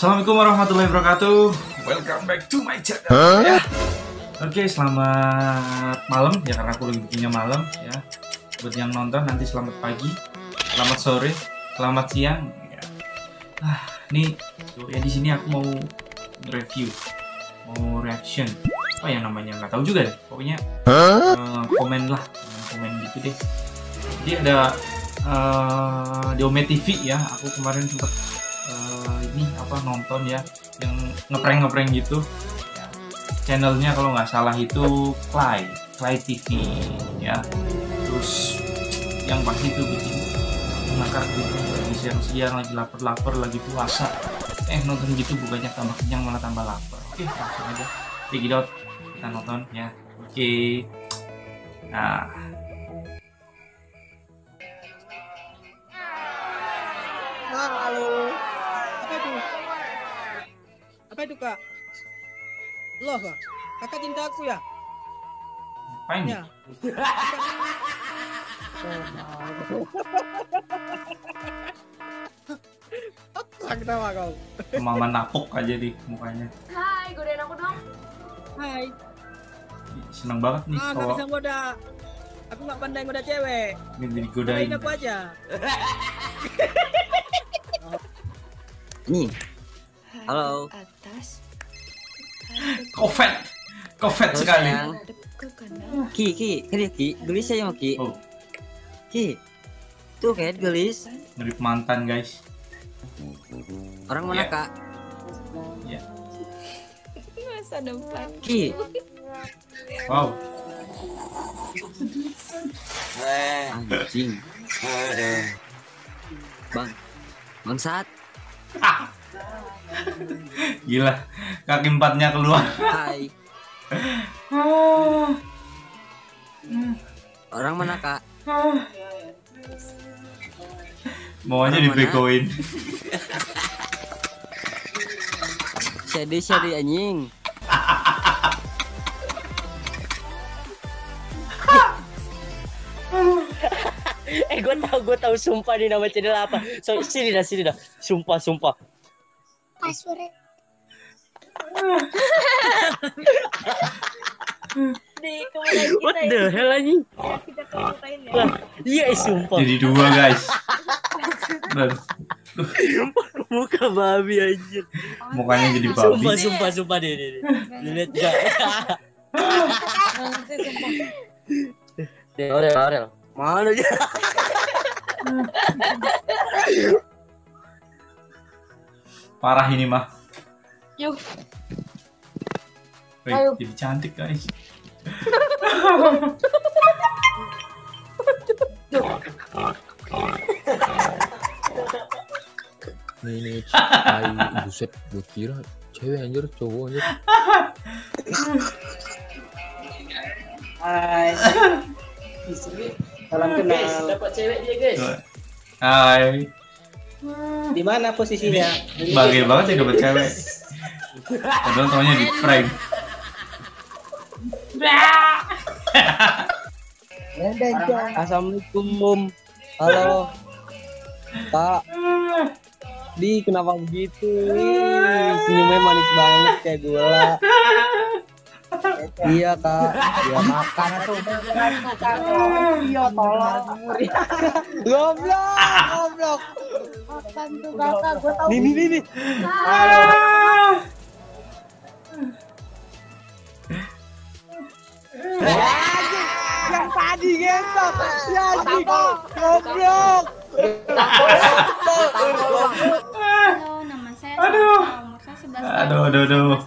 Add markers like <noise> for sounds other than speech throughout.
Assalamualaikum warahmatullahi wabarakatuh. Welcome back to my channel. Ya. Oke, selamat malam ya karena aku lagi bikinnya malam ya. Buat yang nonton nanti selamat pagi, selamat sore, selamat siang. Ya. Ah, nih ya di sini aku mau review, mau reaction. Apa yang namanya nggak tahu juga deh. Pokoknya eh, komen lah, komen gitu deh. Jadi ada eh, di Ome TV ya. Aku kemarin sempat eh, ini apa nonton ya yang ngeprank gitu. Ya. channelnya kalau nggak salah itu Clay Clay TV ya. Terus yang pasti itu bikin ngakak gitu lagi siang-siang lagi lapar-lapar lagi puasa. Eh nonton gitu bukannya tambah kenyang malah tambah lapar. Oke langsung aja. Out. Kita nonton ya. Oke. Nah Apa itu kak? Loh kak? Kakak cinta aku ya? apa ini Ya. Apa ketawa kau? mama napuk aja di mukanya Hai, godain aku dong. Hai. seneng banget nih Ah, kalau bisa ngoda. Aku nggak pandai ngoda cewek. ini Godain digodain aku aja. Nih, Halo. Covid, Covid Terus sekali. Ki, Ki, kan ya Ki, gelis aja mau Ki. Oh, Ki, tuh kayak gelis. mirip mantan guys. Orang mana Iya. kak? Masa depan. Ki, Wow, anjing. Bang, bangsat. Gila. Kaki empatnya keluar. Hai, orang mana kak? Maunya dibegoin. Shady, shady anjing. eh gue tahu gue tahu sumpah nih nama channel apa so sini dah sini dah sumpah sumpah <laughs> Di kemudian what kita the hell anjing? Ya, kita kemudian ya. Iya sumpah. Jadi dua guys. Muka babi anjir mukanya jadi sumpah babi. sumpah sumpah deh deh deh. lihat gak deh Aurel Aurel mana dia <laughs> Parah ini mah. Yuk. Wih, Ayo. jadi cantik guys. Nih nih, tai buset, gue kira cewek anjir, cowok anjir. Hai. Salam kenal. dapat cewek dia guys Hai. Di mana posisinya? Bahagia banget ya dapet cewek. Padahal taunya di prank. Assalamualaikum. Halo. Kak. Di kenapa begitu? Senyumnya manis banget kayak gula. Iya kak. Ya makan tuh. Iya tolong. Goblok, goblok. Makan tuh kakak, gue tahu. Nih nih nih. nih. Yang tadi gentok. Ya sih goblok. Halo, nama saya Aduh. Salsa. Umur saya 11 tahun. Aduh, aduh, aduh.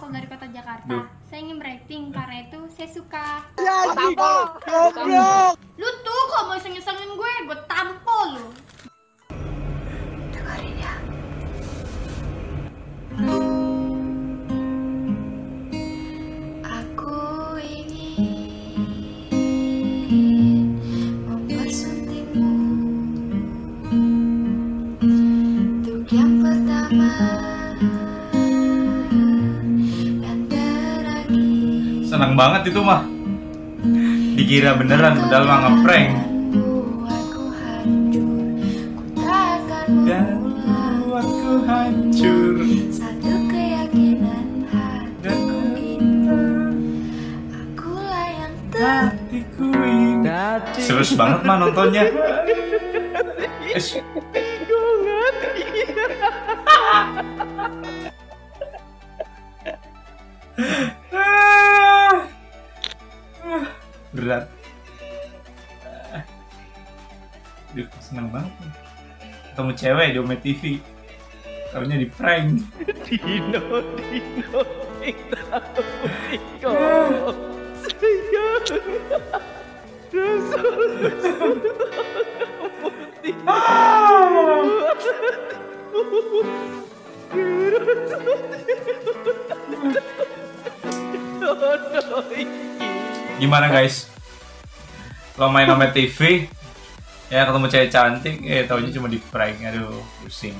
Ya goblok. Lu tuh kalau mau iseng-isengin gue, gue tampol lu. Aku ingin mempersuntingmu Untuk yang pertama Dan terakhir Senang banget itu mah. Dikira beneran padahal mah ngeprank. Dan Buatku hancur. Satu keyakinan hatiku ini Akulah yang hatiku ini Serius banget mah nontonnya <laughs> Berat Duh, seneng banget. Ketemu cewek di Ome TV di prank Dino, Dino, Dino, Dino. Gimana guys? Lo main Ome TV Ya ketemu cewek cantik Eh taunya cuma di prank Aduh pusing.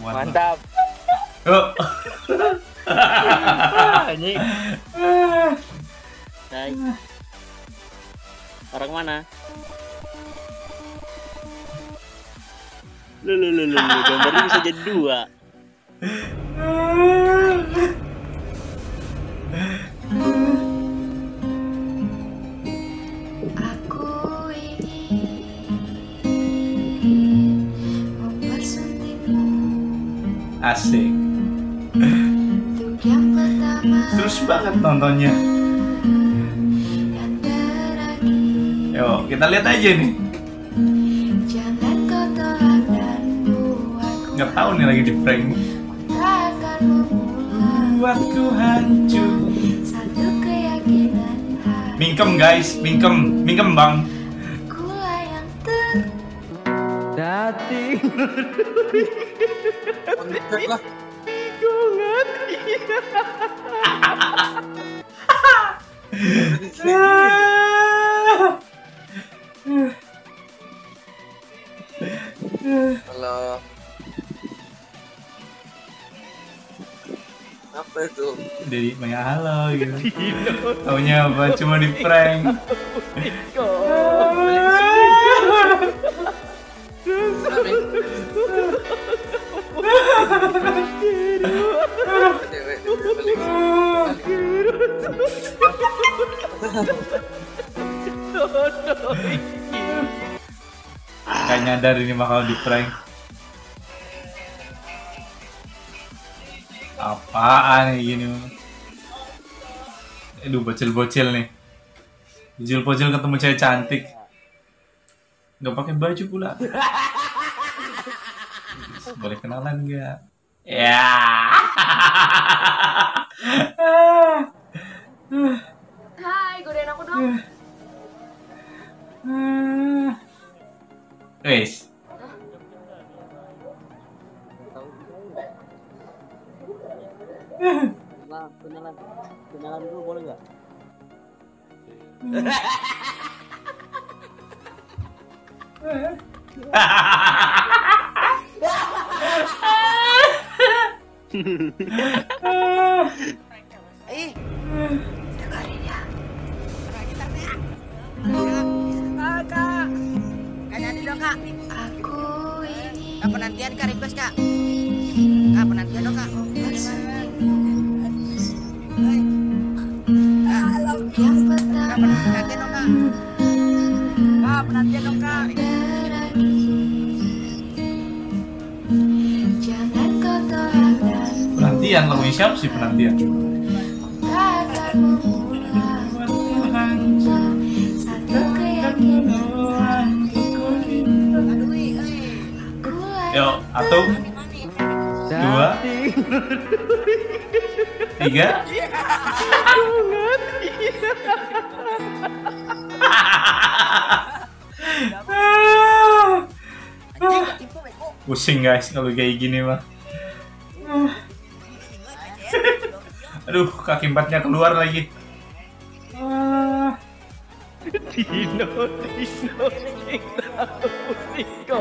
Mantap. Oh. Anjing. <laughs> Orang mana? Lu lu lu lu, gambarnya bisa jadi dua. Aku ingin mempersuntingmu Asik. Untuk yang pertama. Terus banget nontonnya. Yo kita lihat aja nih. Jangan Nggak tahu nih lagi di prank Buatku hancur. Satu keyakinan Mingkem guys. Mingkem Mingkem bang. Akulah yang ter Dati. <laughs> Apa itu? Jadi main halo gitu. <laughs> Taunya apa? Cuma di prank. Gak nyadar ini bakal di prank Apaan nih gini? Aduh bocil-bocil nih. Bocil-bocil ketemu cewek cantik. Gak pakai baju pula. Boleh kenalan gak? Ya. Hai, godain aku dong. Wes Nah, kenalan. Kenalan dulu boleh nggak? Kak. Aku ingin Kak penantian kak request kak. Kak penantian dong kak. Penantian lagunya siapa sih penantian? tak akan dua, tiga. Pusing guys kalau kayak gini mah. Aduh, kaki empatnya keluar lagi. Ah. Dino, Dino, Dino, Dino.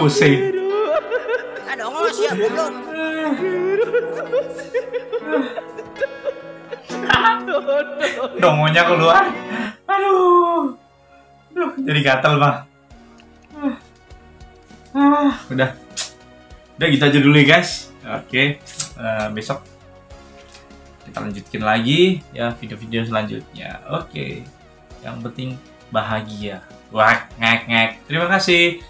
Pusing. Iya, goblok. Dongonya keluar. Aduh. Aduh, jadi gatel, Bang. Ah, udah. Udah gitu aja dulu ya, guys. Oke. eh, besok kita lanjutkan lagi ya video-video selanjutnya. Oke. Yang penting bahagia. Wah, ngek ngek. Terima kasih.